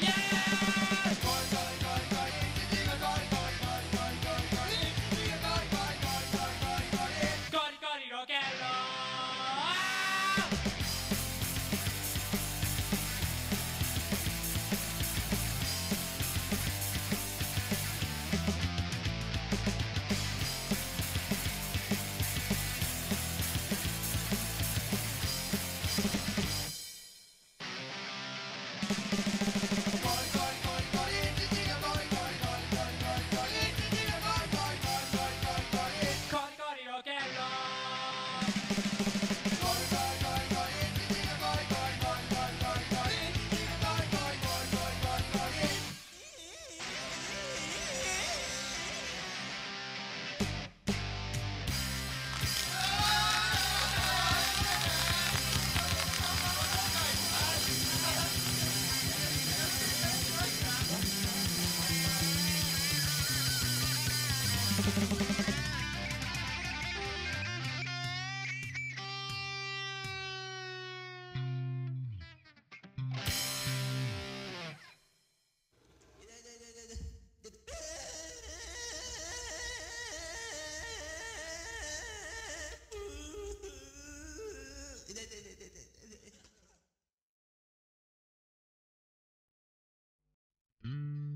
Yeah! Mm.